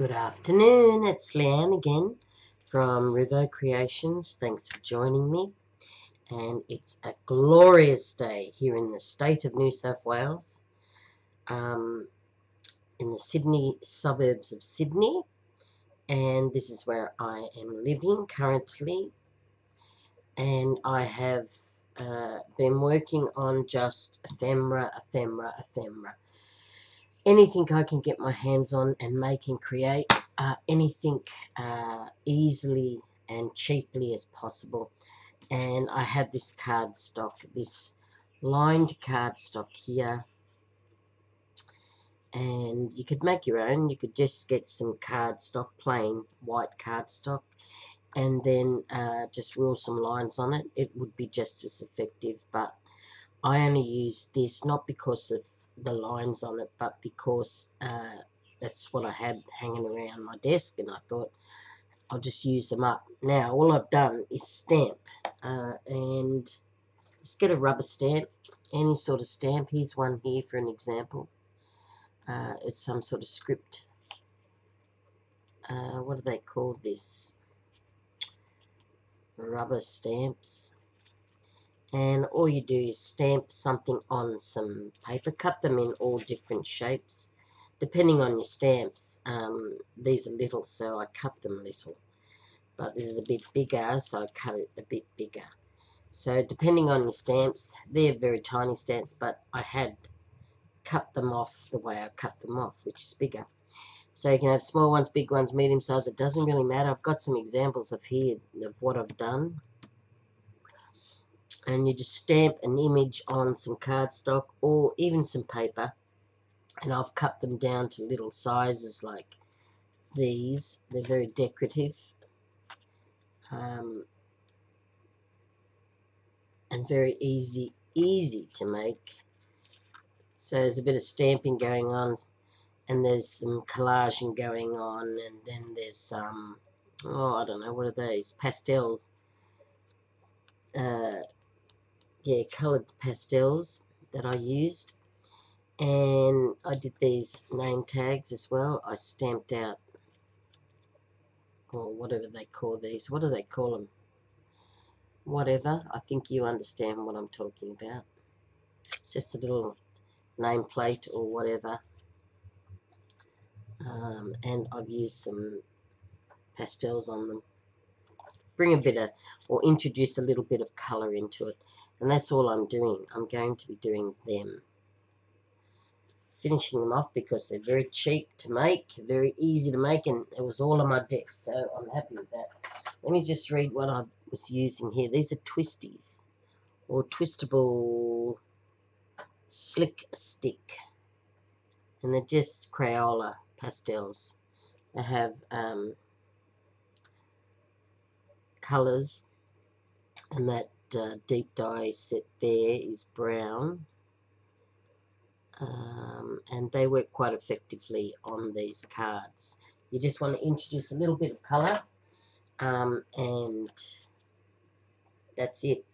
Good afternoon, it's Leanne again from Rivo Creations. Thanks for joining me. And it's a glorious day here in the state of New South Wales, um, in the Sydney suburbs of Sydney. And this is where I am living currently. And I have uh, been working on just ephemera, ephemera, ephemera anything I can get my hands on and make and create uh, anything uh, easily and cheaply as possible. And I had this cardstock, this lined cardstock here. And you could make your own. You could just get some cardstock, plain white cardstock, and then uh, just rule some lines on it. It would be just as effective, but I only use this not because of the lines on it, but because uh, that's what I had hanging around my desk, and I thought I'll just use them up. Now, all I've done is stamp, uh, and just get a rubber stamp, any sort of stamp. Here's one here for an example. Uh, it's some sort of script. Uh, what do they call this? Rubber stamps and all you do is stamp something on some paper cut them in all different shapes. Depending on your stamps um, these are little so I cut them little. But this is a bit bigger so I cut it a bit bigger. So depending on your stamps they're very tiny stamps but I had cut them off the way I cut them off which is bigger. So you can have small ones big ones medium size it doesn't really matter. I've got some examples of here of what I've done and you just stamp an image on some cardstock or even some paper. And I've cut them down to little sizes like these. They're very decorative um, and very easy easy to make. So there's a bit of stamping going on and there's some collaging going on and then there's some oh I don't know what are these? Pastels. Uh, yeah, coloured pastels that I used. And I did these name tags as well. I stamped out, or whatever they call these. What do they call them? Whatever. I think you understand what I'm talking about. It's just a little nameplate or whatever. Um, and I've used some pastels on them. Bring a bit of, or introduce a little bit of colour into it. And that's all I'm doing. I'm going to be doing them. Finishing them off because they're very cheap to make, very easy to make, and it was all on my desk, so I'm happy with that. Let me just read what I was using here. These are twisties, or twistable slick stick. And they're just Crayola pastels. They have um, colours and that uh, deep dye set there is brown um, and they work quite effectively on these cards. You just want to introduce a little bit of colour um, and that's it.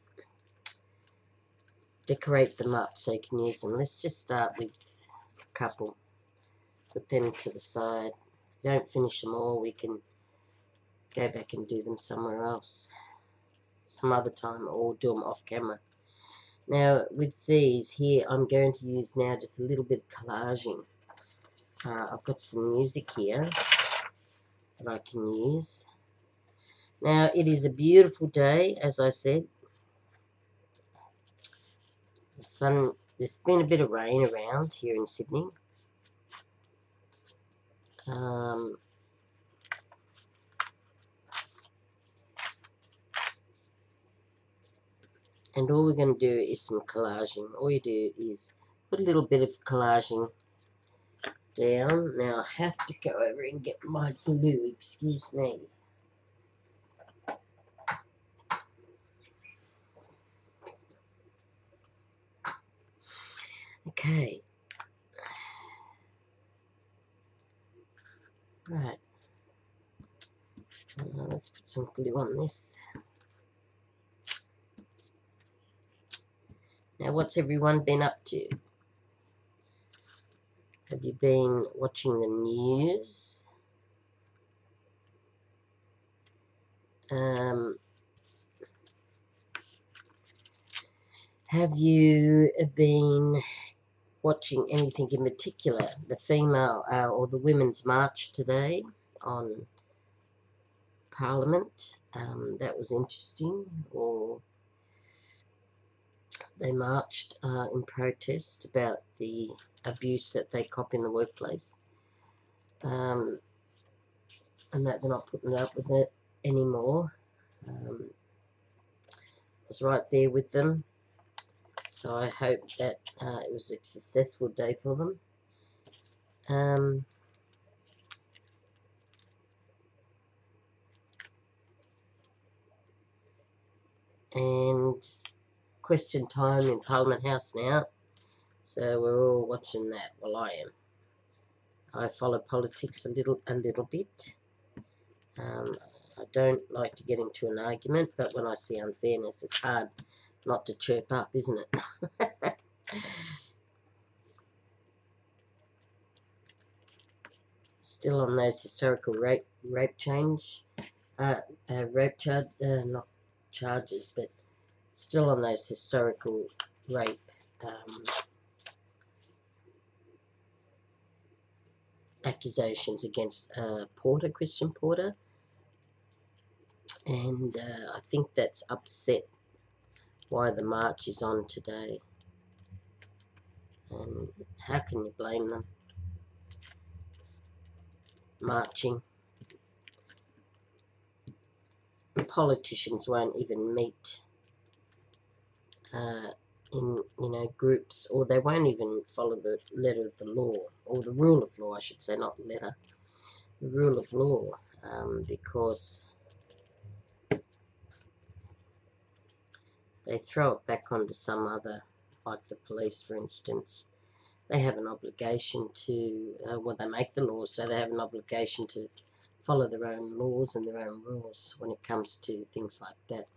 Decorate them up so you can use them. Let's just start with a couple. Put them to the side. If you don't finish them all, we can go back and do them somewhere else some other time or do them off camera. Now with these here I'm going to use now just a little bit of collaging. Uh, I've got some music here that I can use. Now it is a beautiful day as I said. The sun, there's been a bit of rain around here in Sydney. Um, and all we're going to do is some collaging. All you do is put a little bit of collaging down. Now I have to go over and get my glue excuse me. Okay. Right. Uh, let's put some glue on this Now, what's everyone been up to? Have you been watching the news? Um, have you been watching anything in particular? The female uh, or the women's march today on Parliament? Um, that was interesting. Or they marched uh, in protest about the abuse that they cop in the workplace. Um, and that they're not putting up with it anymore. Um, I was right there with them. So I hope that uh, it was a successful day for them. Um, and question time in Parliament House now. So we're all watching that. Well, I am. I follow politics a little, a little bit. Um, I don't like to get into an argument, but when I see unfairness, it's hard not to chirp up, isn't it? Still on those historical rape rape change, uh, uh, rape charge, uh, not charges, but still on those historical rape um, accusations against uh, Porter, Christian Porter. And uh, I think that's upset why the march is on today. And how can you blame them? Marching. The politicians won't even meet uh, in you know groups or they won't even follow the letter of the law or the rule of law I should say not letter the rule of law um, because they throw it back onto some other like the police for instance. They have an obligation to uh, well they make the laws so they have an obligation to follow their own laws and their own rules when it comes to things like that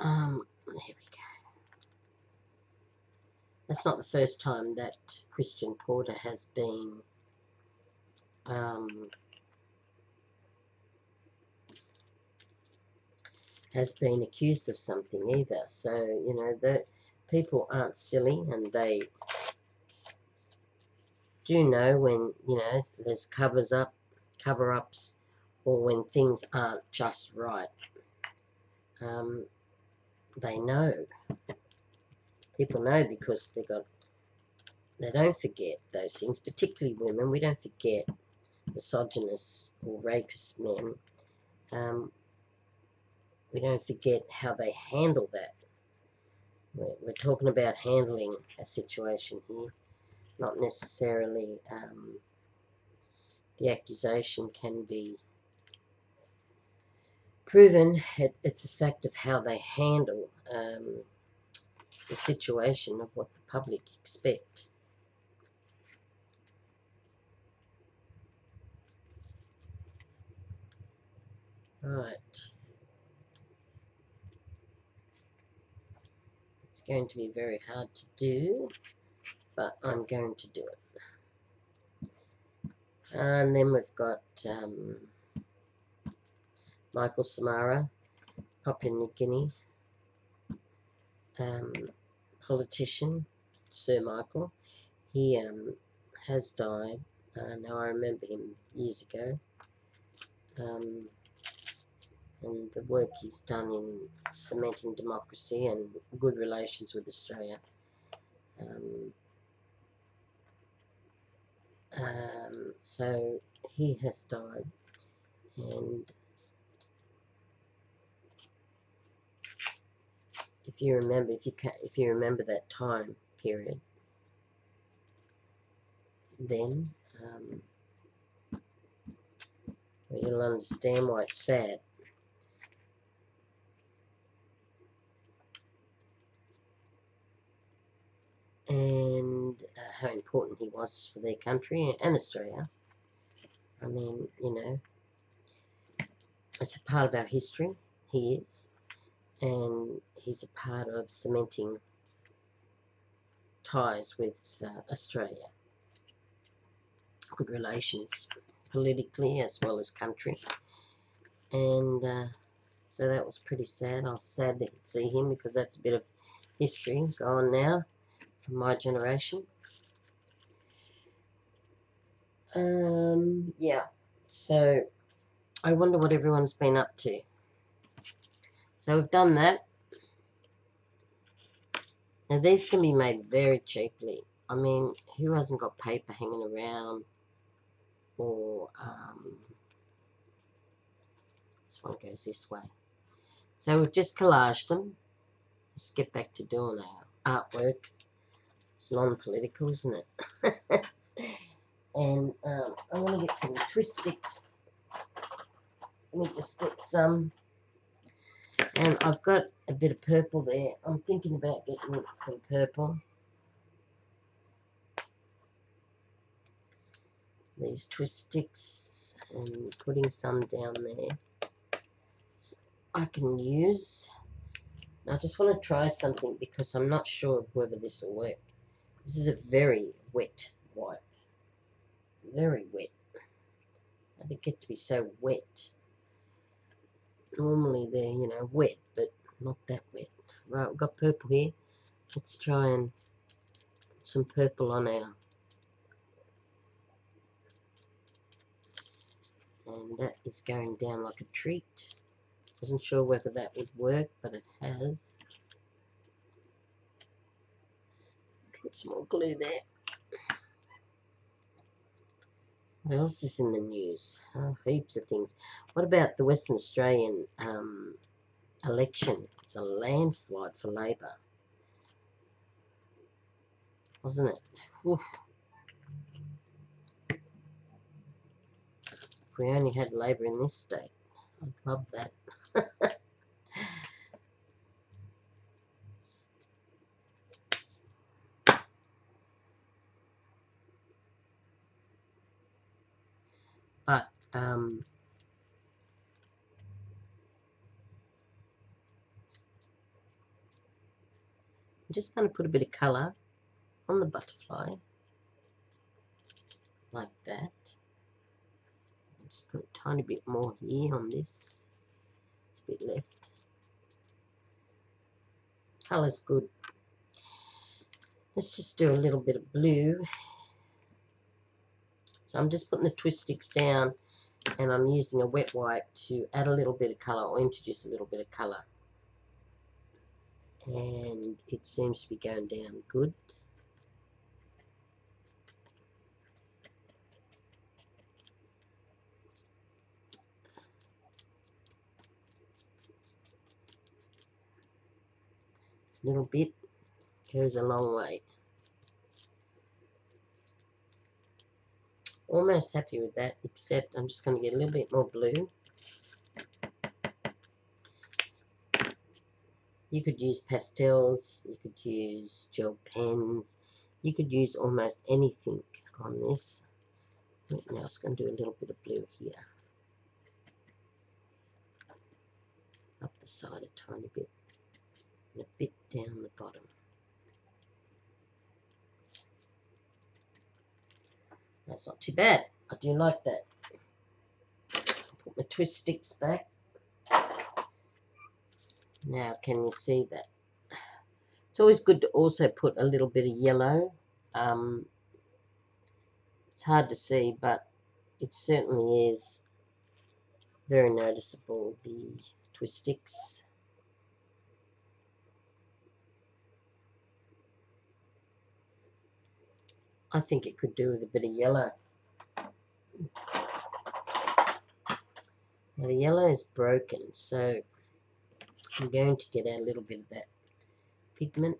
Um, there we go. That's not the first time that Christian Porter has been um, has been accused of something either. So, you know, the people aren't silly and they do know when, you know, there's covers up, cover-ups, or when things aren't just right. Um, they know. People know because they got they don't forget those things, particularly women. We don't forget misogynists or rapist men. Um, we don't forget how they handle that. We're, we're, talking about handling a situation here, not necessarily um, the accusation can be proven it, it's a fact of how they handle um, the situation of what the public expects. Right. It's going to be very hard to do, but I'm going to do it. And then we've got um, Michael Somare, Papua New Guinea, um, politician, Sir Michael. He um, has died. Uh, now I remember him years ago. Um, and the work he's done in cementing democracy and good relations with Australia. Um, um, so he has died and if you remember, if you can, if you remember that time period, then um, you'll understand why it's sad. And uh, how important he was for their country and Australia. I mean, you know, it's a part of our history. He is and he's a part of cementing ties with uh, Australia. Good relations politically as well as country. And uh, so that was pretty sad. I was sad to see him because that's a bit of history gone now from my generation. Um, yeah, so I wonder what everyone's been up to. So we've done that. Now these can be made very cheaply. I mean, who hasn't got paper hanging around? Or, um, this one goes this way. So we've just collaged them. Let's get back to doing our artwork. It's non-political, isn't it? and um, I'm going to get some twist sticks. Let me just get some. And I've got a bit of purple there. I'm thinking about getting some purple. These twist sticks and putting some down there. So I can use. I just want to try something because I'm not sure whether this will work. This is a very wet wipe. Very wet. I didn't get to be so wet normally they're, you know, wet, but not that wet. Right, we've got purple here. Let's try and put some purple on our and that is going down like a treat. Wasn't sure whether that would work, but it has. Put some more glue there. What else is in the news? Oh, heaps of things. What about the Western Australian um, election? It's a landslide for Labor. Wasn't it? Oof. If we only had Labor in this state, I'd love that. but um, I'm just going to put a bit of colour on the butterfly like that. Just put a tiny bit more here on this. It's a bit left. Colour's good. Let's just do a little bit of blue. So I'm just putting the twist sticks down and I'm using a wet wipe to add a little bit of colour or introduce a little bit of colour. And it seems to be going down good. little bit goes a long way. Almost happy with that, except I'm just going to get a little bit more blue. You could use pastels, you could use gel pens, you could use almost anything on this. Now it's going to do a little bit of blue here. Up the side a tiny bit, and a bit down the bottom. That's not too bad. I do like that. Put my twist sticks back. Now, can you see that? It's always good to also put a little bit of yellow. Um, it's hard to see, but it certainly is very noticeable, the twist sticks. I think it could do with a bit of yellow. Now the yellow is broken, so I'm going to get a little bit of that pigment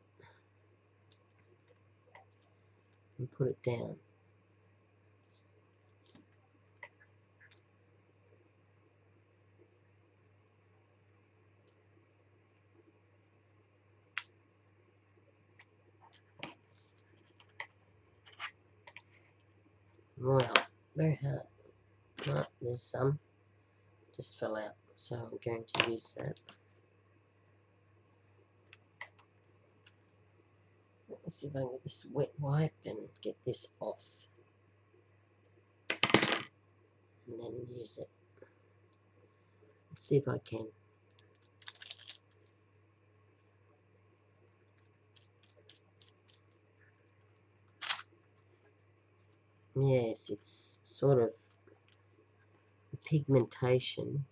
and put it down. Well, very hard. Right, there's some. Just fell out, so I'm going to use that. Let's see if I can get this wet wipe and get this off. And then use it. Let's see if I can. Yes, it's sort of pigmentation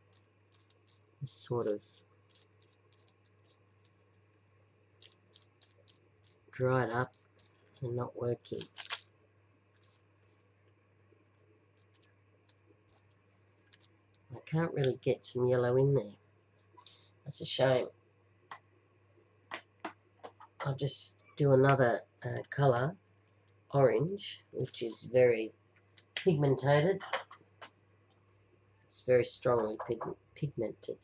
sort of dried up and not working. I can't really get some yellow in there. That's a shame. I'll just do another uh, colour orange, which is very pigmented. It's very strongly pig pigmented.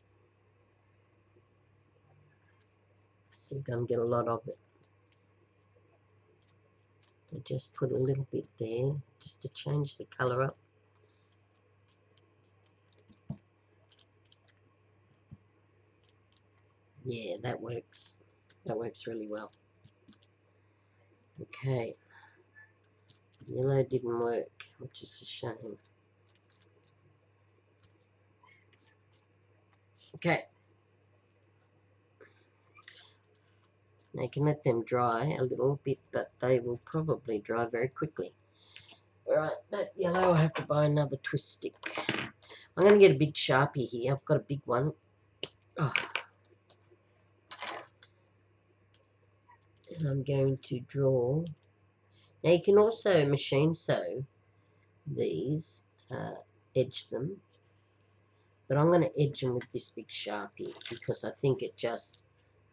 So you're going to get a lot of it. I just put a little bit there, just to change the colour up. Yeah, that works. That works really well. Okay. Yellow didn't work, which is a shame. Okay. Now you can let them dry a little bit, but they will probably dry very quickly. Alright, that yellow, I have to buy another twist stick. I'm going to get a big Sharpie here. I've got a big one. Oh. And I'm going to draw now you can also machine sew these, uh, edge them, but I'm going to edge them with this big Sharpie because I think it just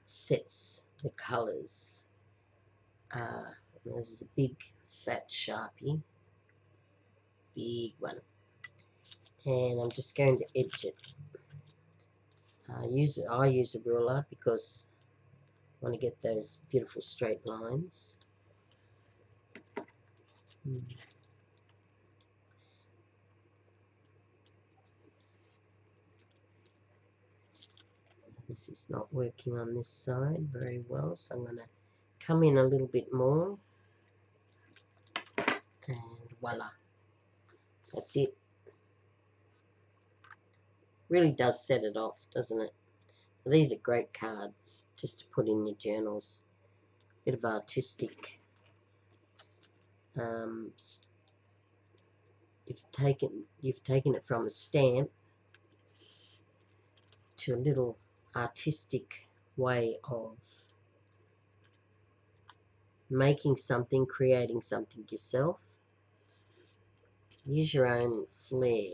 sets the colours. Uh, this is a big fat Sharpie, big one, and I'm just going to edge it. I use I use a ruler because I want to get those beautiful straight lines. Hmm. This is not working on this side very well, so I'm going to come in a little bit more. And voila. That's it. Really does set it off, doesn't it? These are great cards just to put in your journals. Bit of artistic um, you've taken you've taken it from a stamp to a little artistic way of making something, creating something yourself. Use your own flair.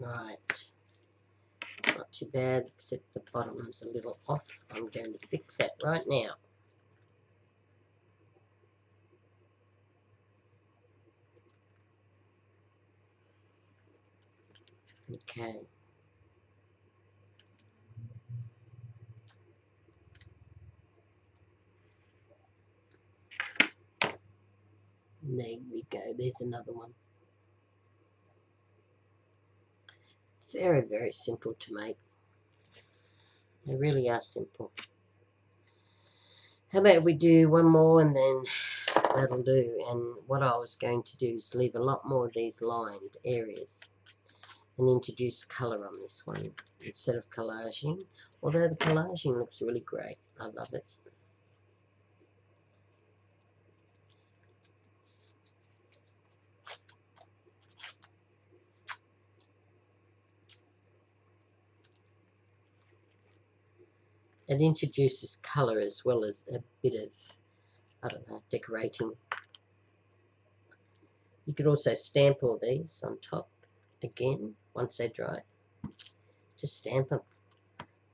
Right. Not too bad, except the bottom's a little off. I'm going to fix that right now. Okay. There we go. There's another one. Very, very simple to make. They really are simple. How about we do one more and then that'll do. And what I was going to do is leave a lot more of these lined areas and introduce colour on this one instead of collaging. Although the collaging looks really great. I love it. It introduces colour as well as a bit of, I don't know, decorating. You could also stamp all these on top again once they dry. Just stamp them.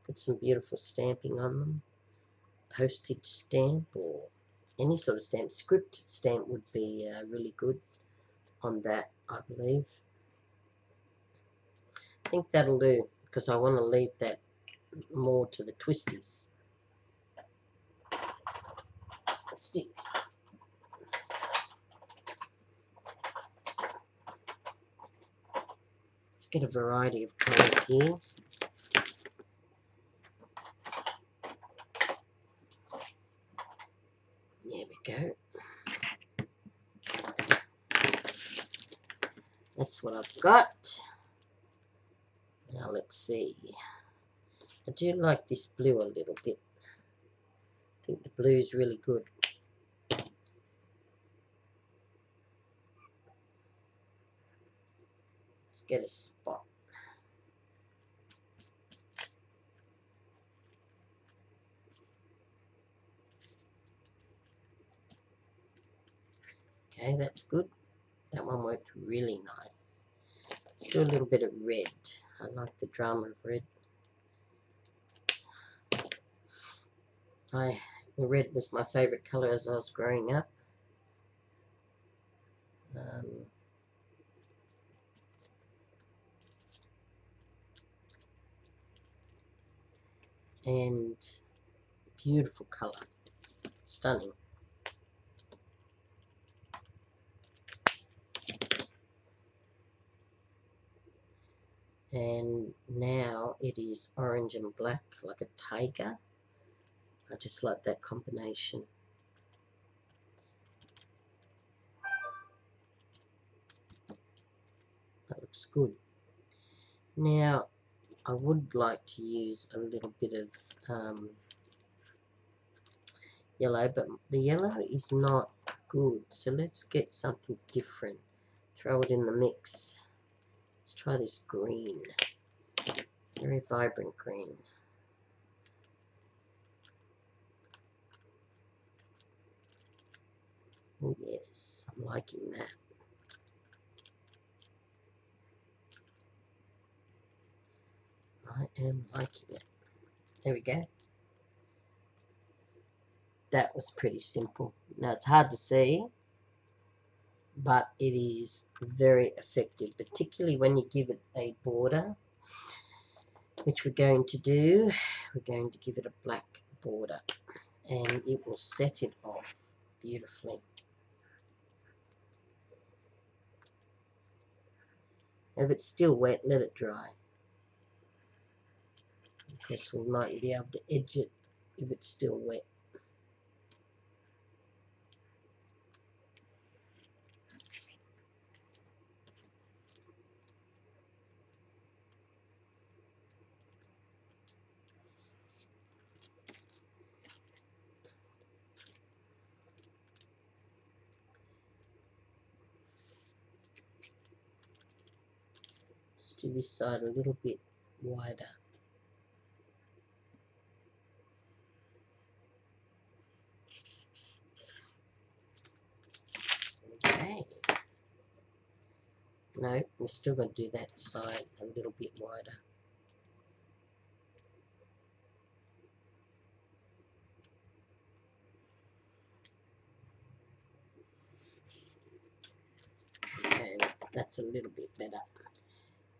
Put some beautiful stamping on them. Postage stamp or any sort of stamp. Script stamp would be uh, really good on that, I believe. I think that'll do because I want to leave that more to the twisties. sticks. Let's get a variety of colours here. There we go. That's what I've got. Now let's see. I do like this blue a little bit. I think the blue is really good. Let's get a spot. Okay, that's good. That one worked really nice. Let's do a little bit of red. I like the drama of red. I red was my favorite color as I was growing up. Um, and beautiful color, stunning. and now it is orange and black like a tiger I just like that combination. That looks good. Now I would like to use a little bit of um, yellow but the yellow is not good. So let's get something different. Throw it in the mix. Let's try this green. Very vibrant green. Yes, I'm liking that. I am liking it. There we go. That was pretty simple. Now it's hard to see but it is very effective, particularly when you give it a border, which we're going to do. We're going to give it a black border, and it will set it off beautifully. If it's still wet, let it dry. Because we might be able to edge it if it's still wet. To this side a little bit wider. Okay. No, we're still going to do that side a little bit wider. That's a little bit better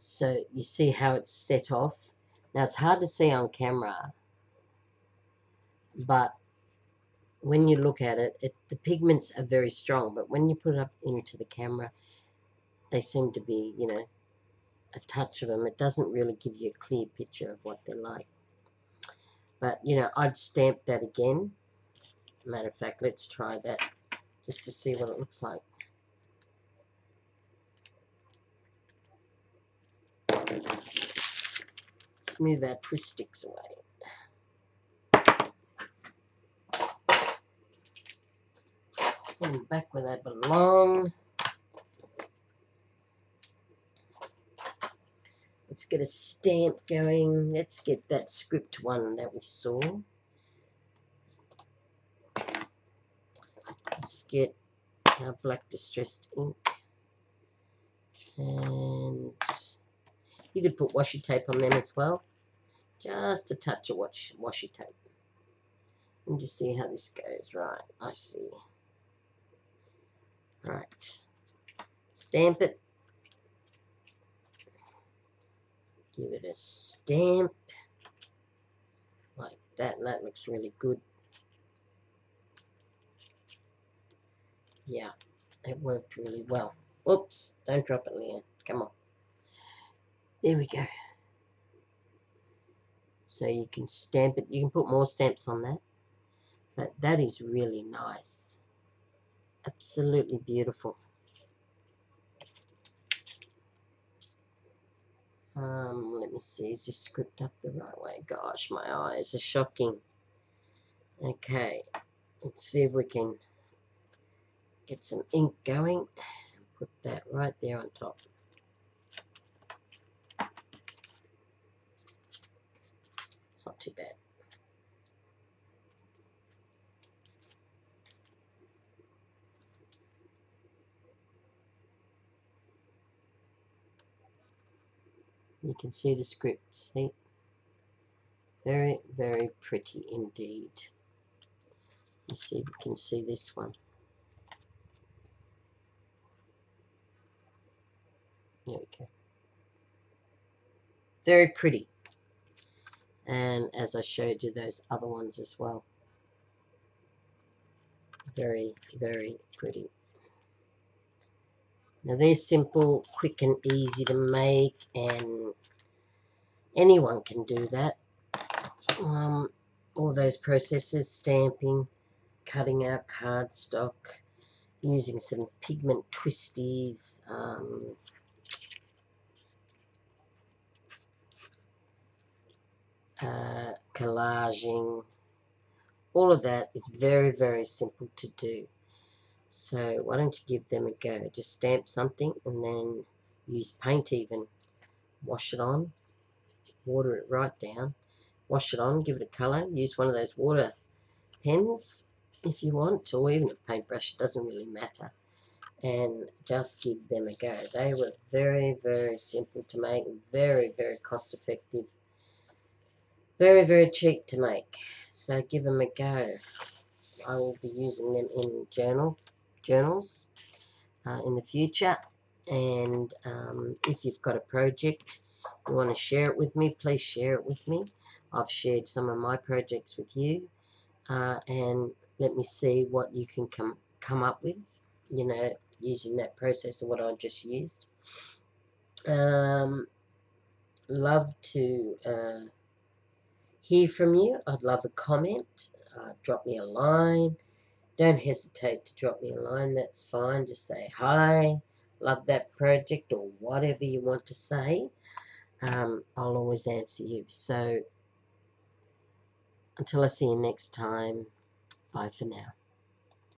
so you see how it's set off. Now it's hard to see on camera but when you look at it, it the pigments are very strong but when you put it up into the camera they seem to be you know a touch of them. It doesn't really give you a clear picture of what they're like. But you know I'd stamp that again. Matter of fact let's try that just to see what it looks like Move our twist sticks away. Put them back where they belong. Let's get a stamp going. Let's get that script one that we saw. Let's get our black distressed ink. And you could put washi tape on them as well. Just a touch of wash, washi tape. And just see how this goes. Right, I see. Right. Stamp it. Give it a stamp. Like that. That looks really good. yeah, it worked really well. Whoops, don't drop it, Leanne. Come on. There we go. So you can stamp it. You can put more stamps on that. But that is really nice. Absolutely beautiful. Um, let me see, is this script up the right way? Gosh, my eyes are shocking. Okay, let's see if we can get some ink going. Put that right there on top. Not too bad. You can see the script, see? Very, very pretty indeed. Let's see you can see this one. There we go. Very pretty. And as I showed you those other ones as well. Very, very pretty. Now they're simple, quick and easy to make and anyone can do that. Um, all those processes, stamping, cutting out cardstock, using some pigment twisties, um, uh, collaging. All of that is very, very simple to do. So why don't you give them a go? Just stamp something and then use paint even. Wash it on, water it right down, wash it on, give it a colour. Use one of those water pens if you want, or even a paintbrush, it doesn't really matter. And just give them a go. They were very, very simple to make, very, very cost effective very, very cheap to make. So give them a go. I will be using them in journal journals uh, in the future. And um, if you've got a project, you want to share it with me, please share it with me. I've shared some of my projects with you. Uh, and let me see what you can come come up with, you know, using that process of what I just used. Um, love to uh, hear from you. I'd love a comment. Uh, drop me a line. Don't hesitate to drop me a line. That's fine. Just say hi. Love that project or whatever you want to say. Um, I'll always answer you. So until I see you next time, bye for now.